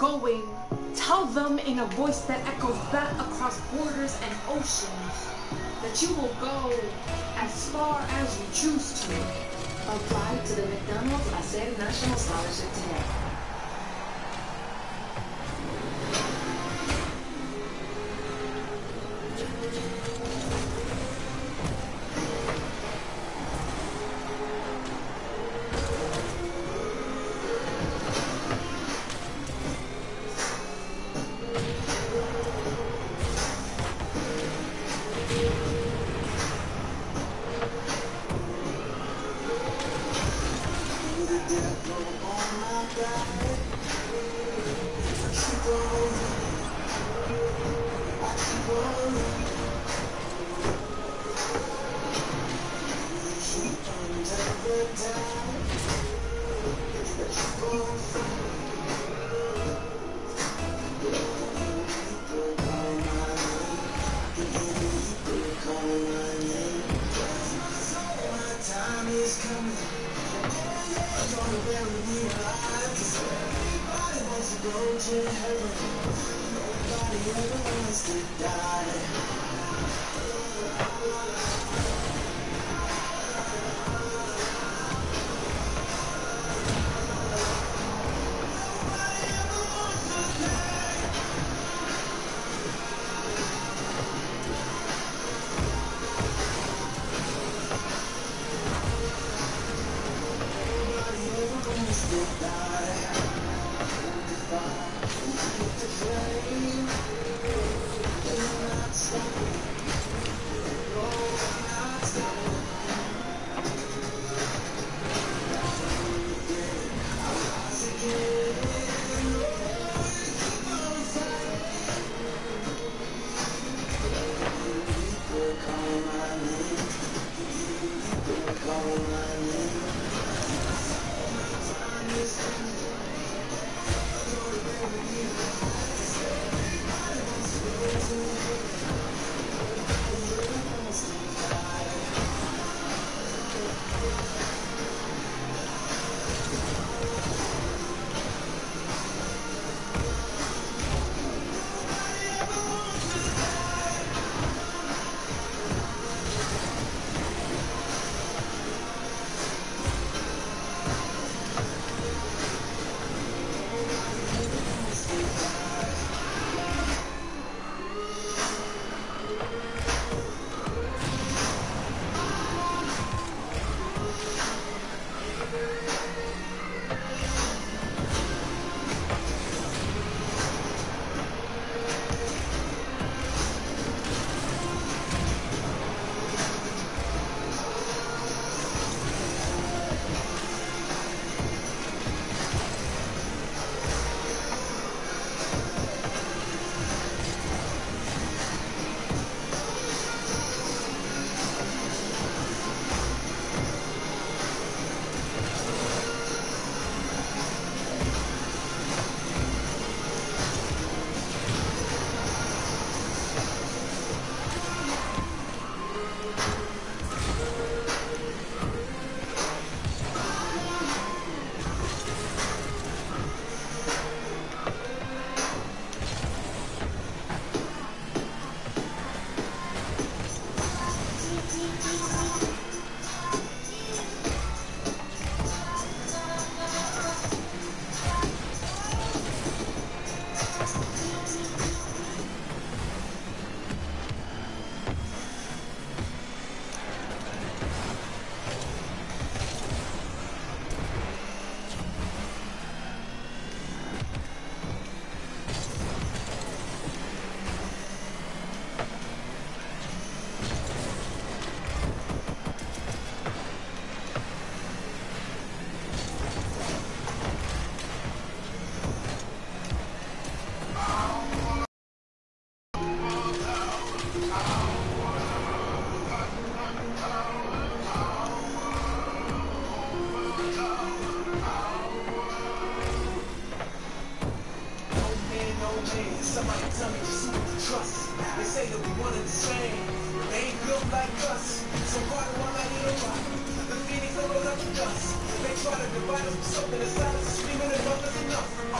going, tell them in a voice that echoes back across borders and oceans that you will go as far as you choose to. Apply to the McDonald's HACER National Scholarship today. Us with something. The silence is screaming enough is enough.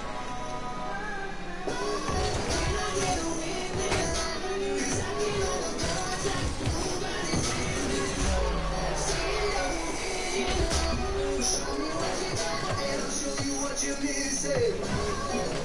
show you what you're missing.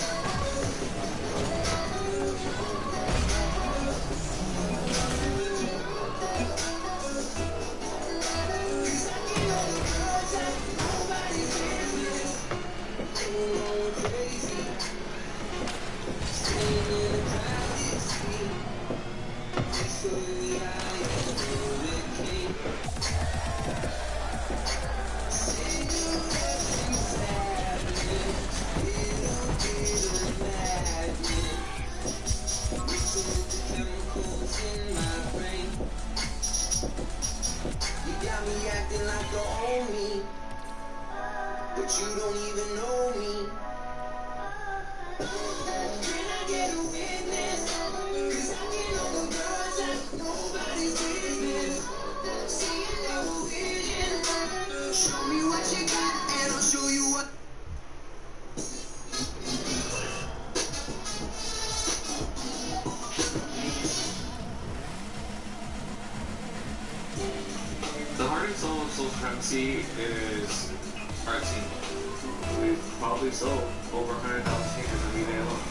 probably sold over $100,000 sneakers on eBay alone.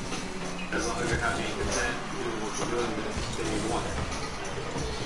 As long as you're happy and content doing what you're doing, then you want it.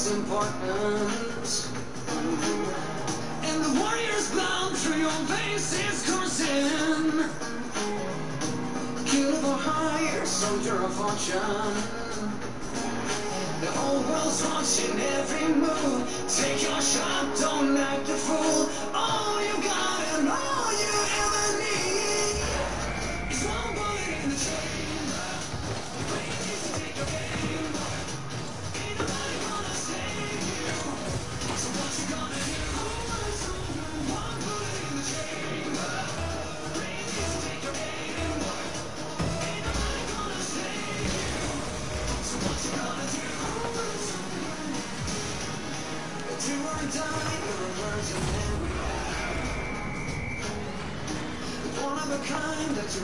its important, And the warriors bound through your veins is coursing. Kill for hire, soldier of fortune. The whole world's watching every move. Take your shot, don't act a fool. All you got and all you ever need.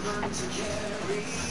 to to carry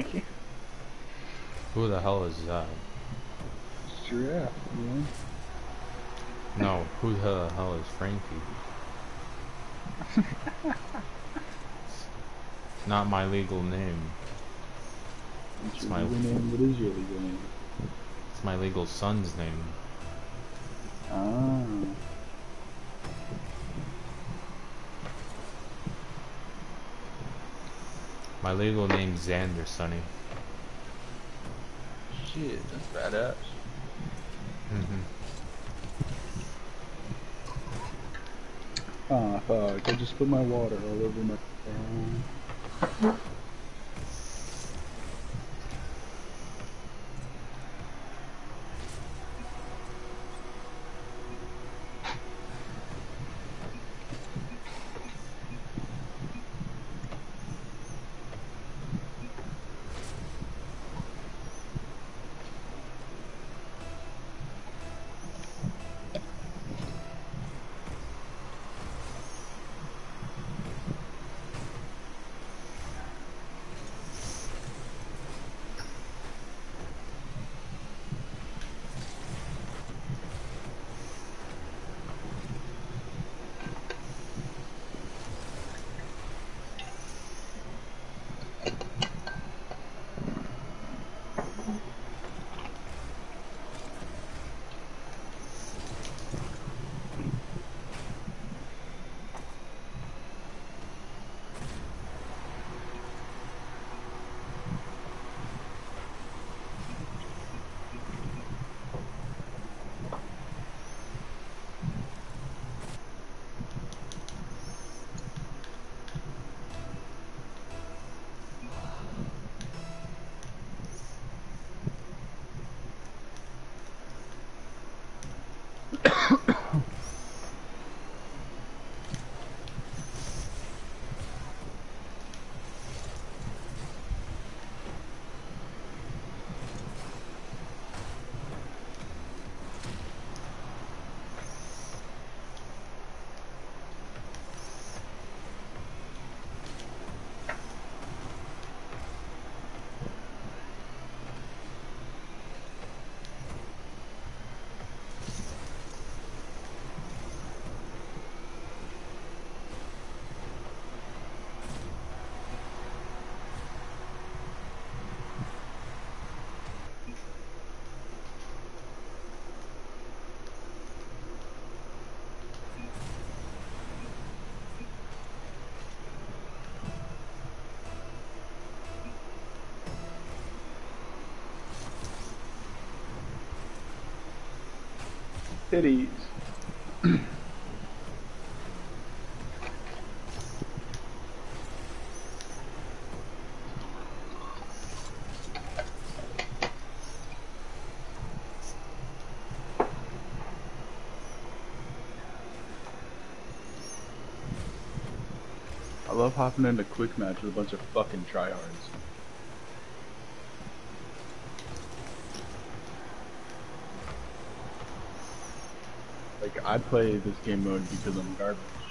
Thank you. Who the hell is that? Giraffe, man. No, who the hell is Frankie? Not my legal name. What's It's my- legal name? What is your legal name? It's my legal son's name. Ah. My legal name's Xander, Sonny. Shit, that's badass. hmm Ah, fuck. I just put my water all over my phone. I love hopping into quick match with a bunch of fucking tryhards. Like I play this game mode because I'm garbage.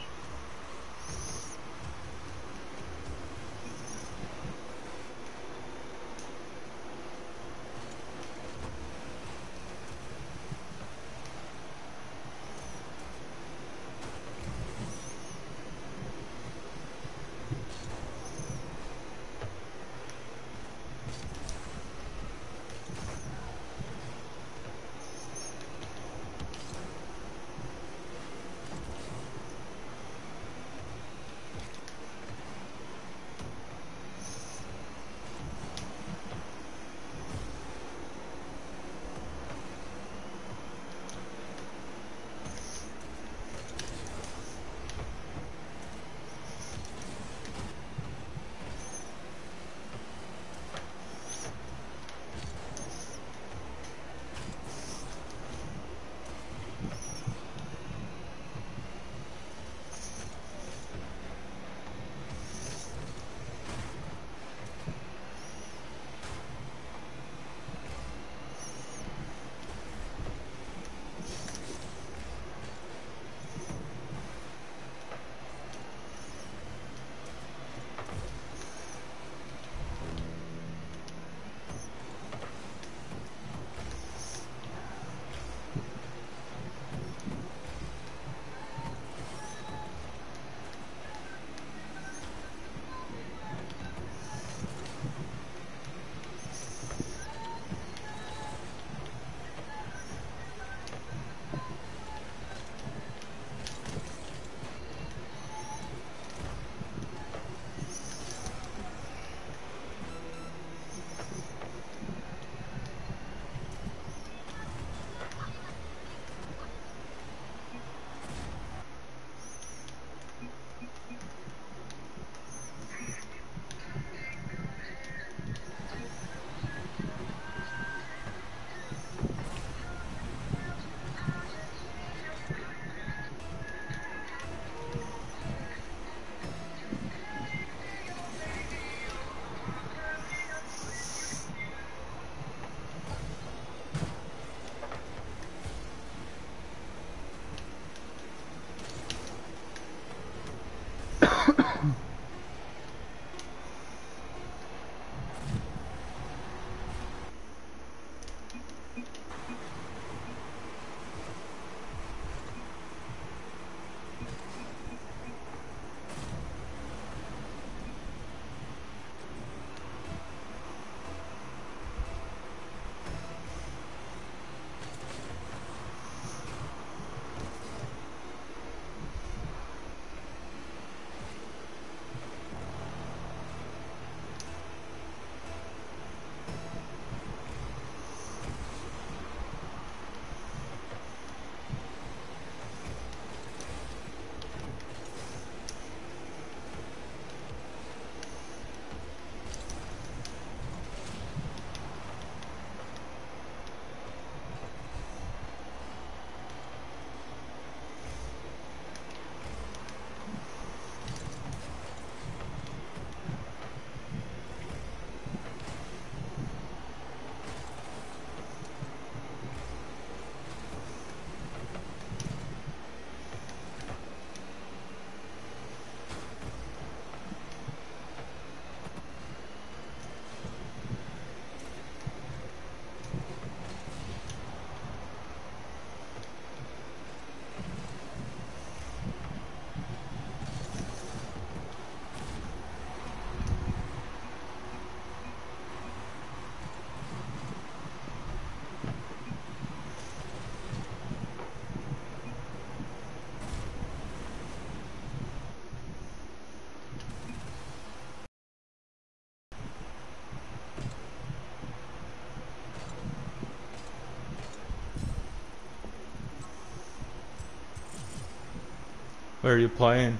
What are you playing?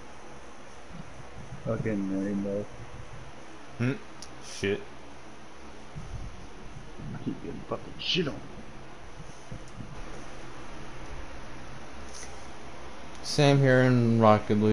Fucking rainbow. Hmm. Shit. I keep getting fucking shit on. Same here in Rocket League.